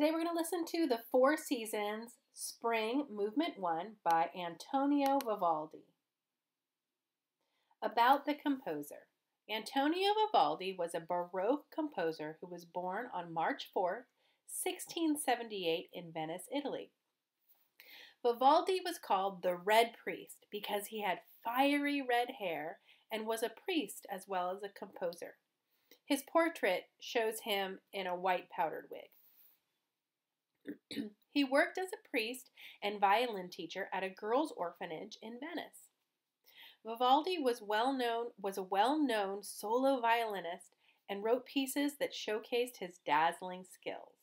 Today we're going to listen to The Four Seasons Spring Movement 1 by Antonio Vivaldi. About the composer. Antonio Vivaldi was a Baroque composer who was born on March 4, 1678 in Venice, Italy. Vivaldi was called the Red Priest because he had fiery red hair and was a priest as well as a composer. His portrait shows him in a white powdered wig. he worked as a priest and violin teacher at a girls' orphanage in Venice. Vivaldi was well known was a well-known solo violinist and wrote pieces that showcased his dazzling skills.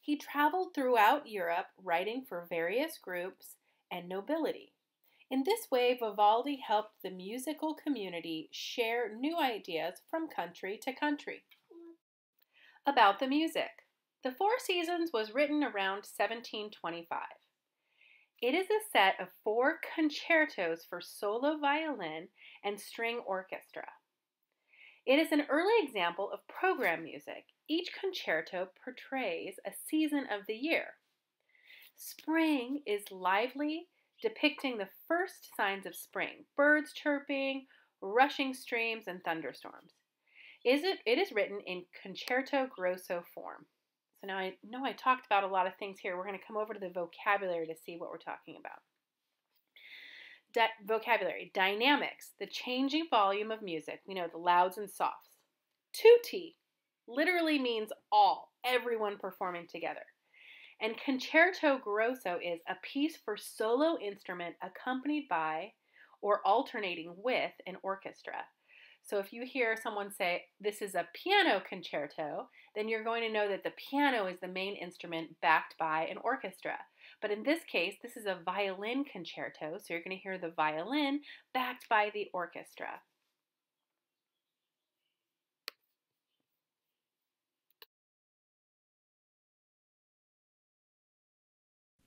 He traveled throughout Europe writing for various groups and nobility. In this way, Vivaldi helped the musical community share new ideas from country to country. About the music. The Four Seasons was written around 1725. It is a set of four concertos for solo violin and string orchestra. It is an early example of program music. Each concerto portrays a season of the year. Spring is lively, depicting the first signs of spring birds chirping, rushing streams, and thunderstorms. Is it, it is written in concerto grosso form. So now I know I talked about a lot of things here. We're going to come over to the vocabulary to see what we're talking about. Vocabulary, dynamics, the changing volume of music. We know the louds and softs. Tutti literally means all, everyone performing together. And concerto grosso is a piece for solo instrument accompanied by or alternating with an orchestra. So if you hear someone say, this is a piano concerto, then you're going to know that the piano is the main instrument backed by an orchestra. But in this case, this is a violin concerto, so you're going to hear the violin backed by the orchestra.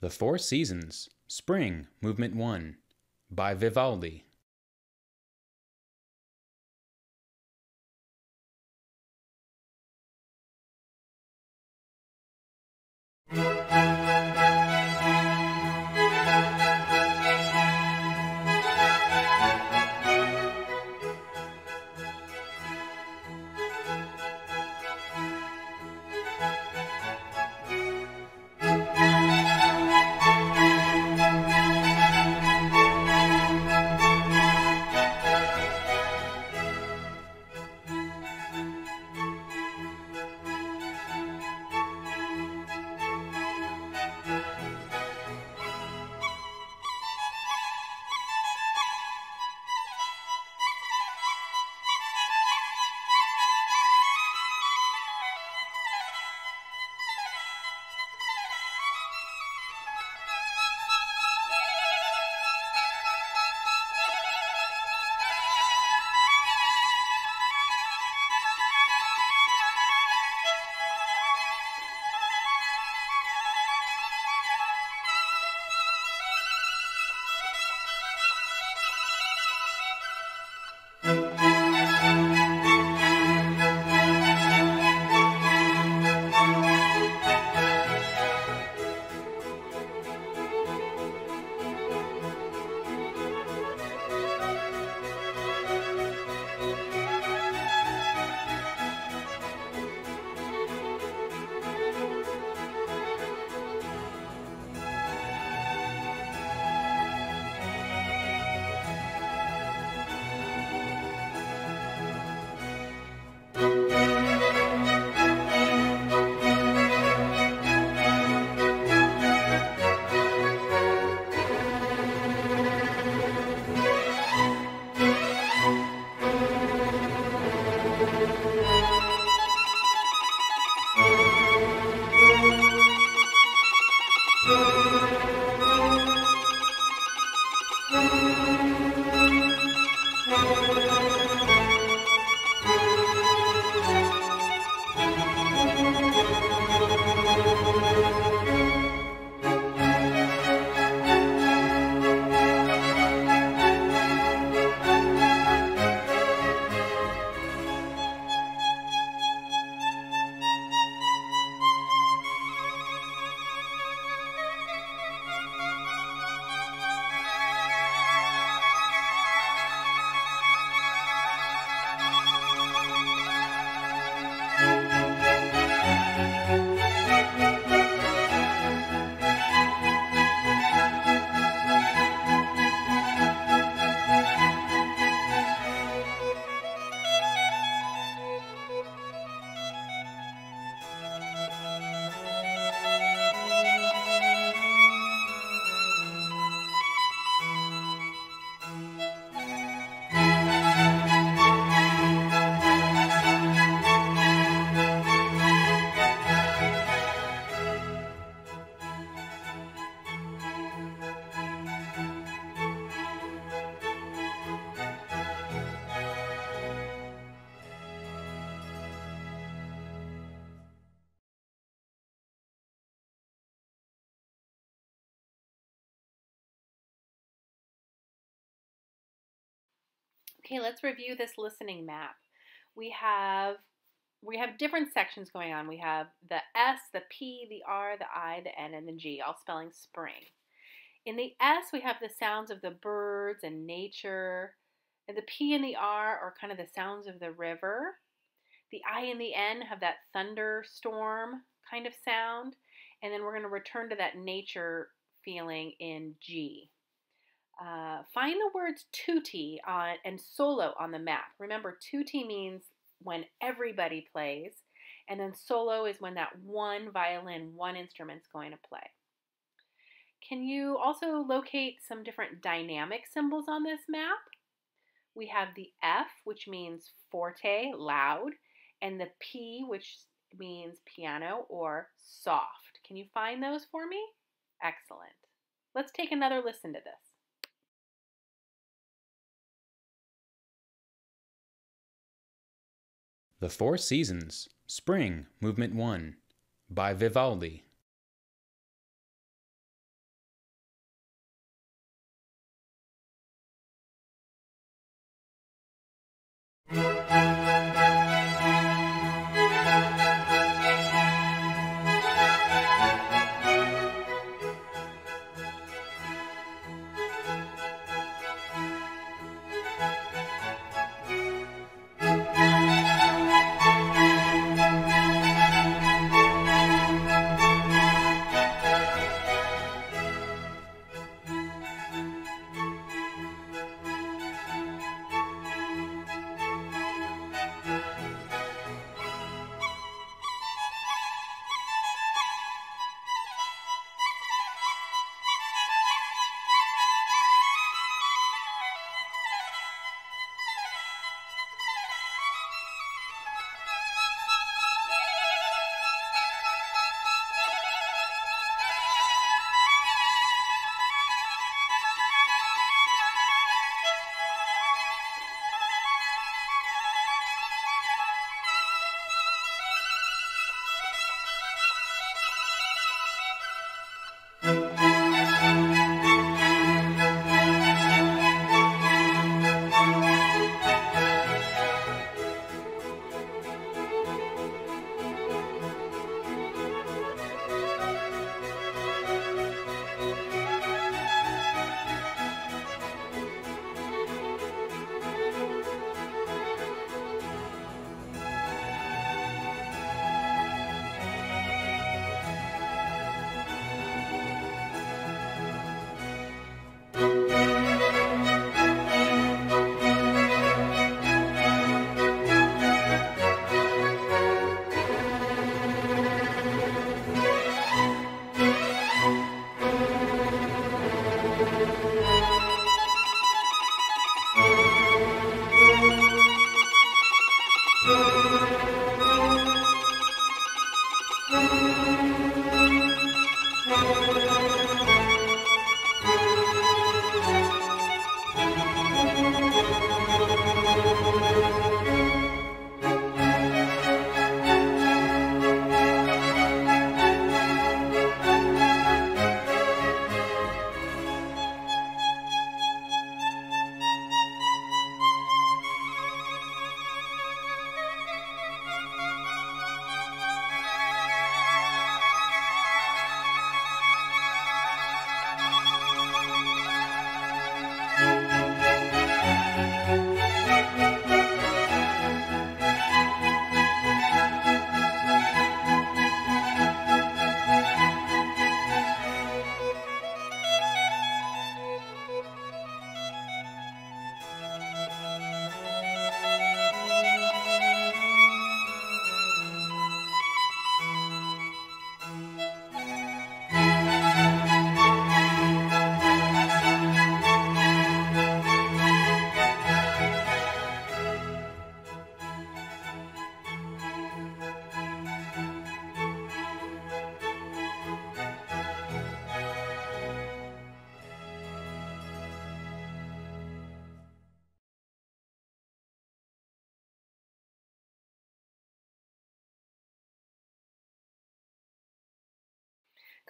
The Four Seasons, Spring, Movement 1, by Vivaldi. Música Okay, let's review this listening map. We have we have different sections going on. We have the S, the P, the R, the I, the N, and the G, all spelling spring. In the S, we have the sounds of the birds and nature. And the P and the R are kind of the sounds of the river. The I and the N have that thunderstorm kind of sound. And then we're going to return to that nature feeling in G. Uh, find the words tutti on, and solo on the map. Remember, tutti means when everybody plays, and then solo is when that one violin, one instrument's going to play. Can you also locate some different dynamic symbols on this map? We have the F, which means forte, loud, and the P, which means piano or soft. Can you find those for me? Excellent. Let's take another listen to this. The Four Seasons, Spring, Movement 1, by Vivaldi.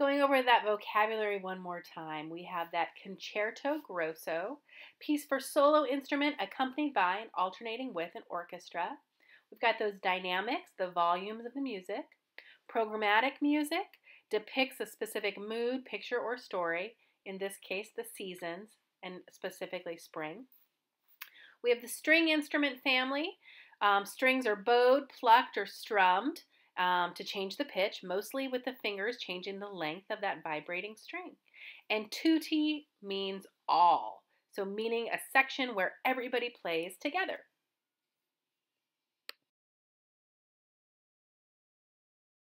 Going over that vocabulary one more time, we have that concerto grosso, piece for solo instrument accompanied by and alternating with an orchestra. We've got those dynamics, the volumes of the music. Programmatic music depicts a specific mood, picture, or story, in this case, the seasons, and specifically spring. We have the string instrument family. Um, strings are bowed, plucked, or strummed um, to change the pitch, mostly with the fingers changing the length of that vibrating string. And tutti means all, so meaning a section where everybody plays together.